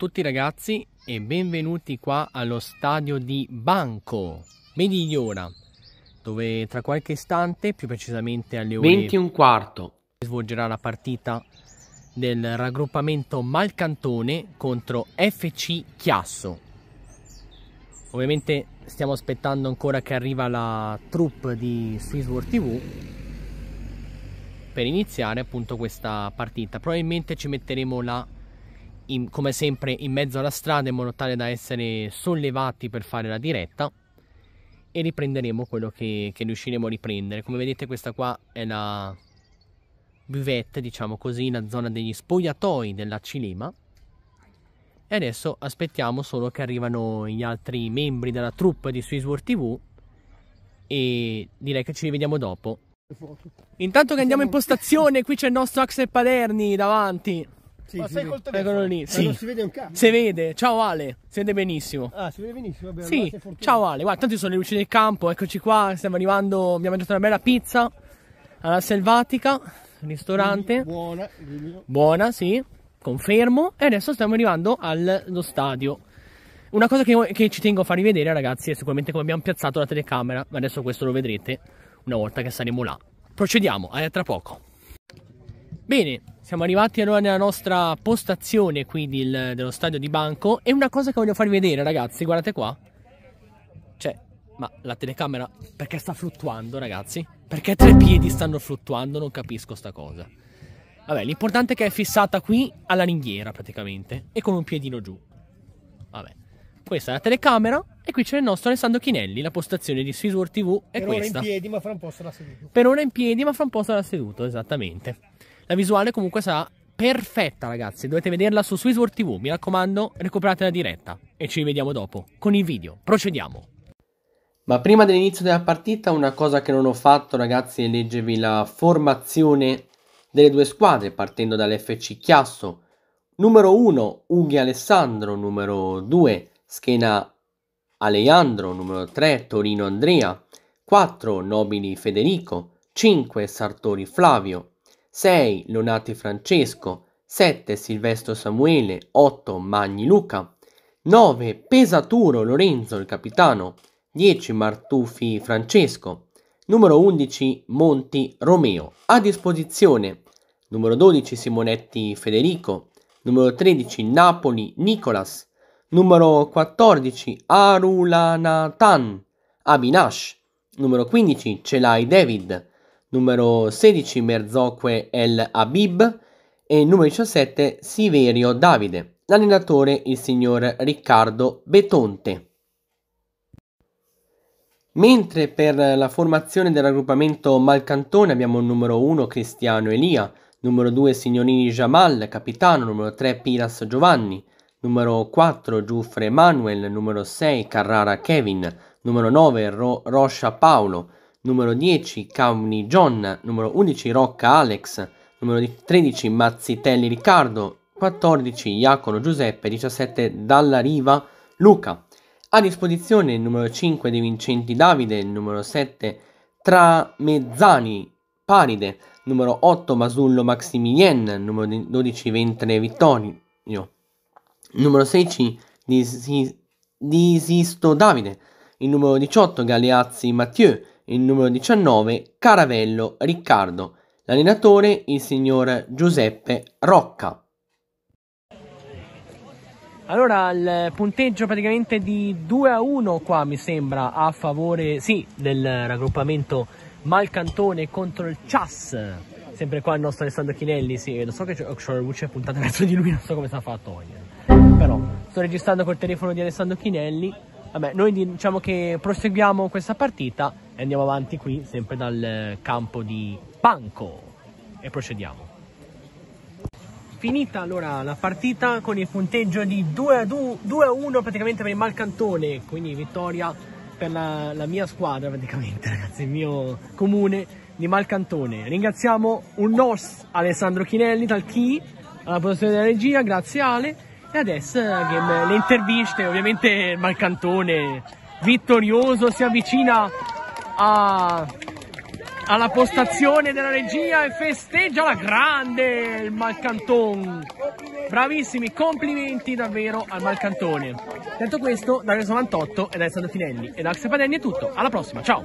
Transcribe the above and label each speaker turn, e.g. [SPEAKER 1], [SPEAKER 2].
[SPEAKER 1] tutti ragazzi e benvenuti qua allo stadio di Banco, Medigliora, dove tra qualche istante, più precisamente alle ore
[SPEAKER 2] 20 e un quarto,
[SPEAKER 1] svolgerà la partita del raggruppamento Malcantone contro FC Chiasso. Ovviamente stiamo aspettando ancora che arriva la troupe di Swissworld TV per iniziare appunto questa partita. Probabilmente ci metteremo là in, come sempre in mezzo alla strada in modo tale da essere sollevati per fare la diretta e riprenderemo quello che, che riusciremo a riprendere. Come vedete questa qua è la buvette, diciamo così, la zona degli spogliatoi della Cilema. E adesso aspettiamo solo che arrivano gli altri membri della troupe di Swissworld TV e direi che ci rivediamo dopo. Intanto che andiamo in postazione, qui c'è il nostro Axel Paderni davanti.
[SPEAKER 3] Sì, Ma sei col telefono?
[SPEAKER 1] Eccolo lì, sì.
[SPEAKER 3] non si vede un cazzo.
[SPEAKER 1] Si vede, ciao Ale, si vede benissimo.
[SPEAKER 3] Ah, si vede benissimo, vabbè,
[SPEAKER 1] Sì, ciao Ale, guarda, tanto sono le luci del campo, eccoci qua, stiamo arrivando, abbiamo mangiato una bella pizza alla Selvatica, ristorante.
[SPEAKER 3] Buona, dimmi.
[SPEAKER 1] Buona, sì, confermo. E adesso stiamo arrivando allo stadio. Una cosa che, che ci tengo a farvi vedere, ragazzi, è sicuramente come abbiamo piazzato la telecamera, ma adesso questo lo vedrete una volta che saremo là. Procediamo, a tra poco. Bene, siamo arrivati allora nella nostra postazione qui del, dello stadio di Banco e una cosa che voglio farvi vedere ragazzi, guardate qua. Cioè, ma la telecamera perché sta fluttuando ragazzi? Perché tre piedi stanno fluttuando? Non capisco sta cosa. Vabbè, l'importante è che è fissata qui alla ringhiera praticamente e con un piedino giù. Vabbè. Questa è la telecamera e qui c'è il nostro Alessandro Chinelli, la postazione di Swissworld TV è
[SPEAKER 3] per
[SPEAKER 1] questa.
[SPEAKER 3] ora in piedi, ma fra un po' sarà seduto.
[SPEAKER 1] Per ora in piedi, ma fra un po' sarà seduto, esattamente. La visuale comunque sarà perfetta, ragazzi. Dovete vederla su Swissworld TV. Mi raccomando, recuperate la diretta e ci rivediamo dopo con il video. Procediamo.
[SPEAKER 2] Ma prima dell'inizio della partita, una cosa che non ho fatto, ragazzi, è leggervi la formazione delle due squadre, partendo dall'FC Chiasso. Numero 1, Ughi Alessandro. Numero 2, Schena Alejandro. Numero 3, Torino Andrea. 4, Nobili Federico. 5, Sartori Flavio. 6 Leonati Francesco, 7 Silvestro Samuele, 8 Magni Luca, 9 Pesaturo Lorenzo il capitano, 10 Martufi Francesco, numero 11 Monti Romeo. A disposizione numero 12 Simonetti Federico, numero 13 Napoli Nicolas, numero 14 Arulanatan Abinash, numero 15 Celai David, numero 16 Merzoque El Habib e numero 17 Siverio Davide. L'allenatore il signor Riccardo Betonte. Mentre per la formazione del raggruppamento Malcantone abbiamo il numero 1 Cristiano Elia, numero 2 Signorini Jamal, capitano, numero 3 Piras Giovanni, numero 4 Giuffre Manuel, numero 6 Carrara Kevin, numero 9 Ro- Roscia Paolo, numero 10 Cauni John, numero 11 Rocca Alex, numero 13 Mazzitelli Riccardo, 14 Iacono Giuseppe, 17 Dalla Riva Luca. A disposizione il numero 5 De Vincenti Davide, numero 7 Tramezzani Paride, numero 8 Masullo Maximilien, numero 12 Ventre Vittorio, numero 16 Disisto Davide, il numero 18 Galeazzi Mathieu, il numero 19 Caravello Riccardo, l'allenatore il signor Giuseppe Rocca.
[SPEAKER 1] Allora il punteggio praticamente di 2 a 1 qua mi sembra a favore sì, del raggruppamento Malcantone contro il Chas. Sempre qua il nostro Alessandro Chinelli, sì, lo so che ho la luce puntata verso di lui, non so come sta a togliere. Però sto registrando col telefono di Alessandro Chinelli Vabbè, noi diciamo che proseguiamo questa partita e andiamo avanti qui, sempre dal campo di Banco. E procediamo. Finita allora la partita con il punteggio di 2 a, 2, 2 a 1 praticamente per il Malcantone, quindi vittoria per la, la mia squadra praticamente, ragazzi, il mio comune di Malcantone. Ringraziamo un nos Alessandro Chinelli dal Chi alla produzione della regia, grazie Ale e adesso le interviste, ovviamente Malcantone vittorioso si avvicina a, alla postazione della regia e festeggia la grande il Malcanton. Bravissimi, complimenti davvero al Malcantone. Detto questo, da 98 ed Alessandro Finelli e da Axel Padelli è tutto. Alla prossima, ciao!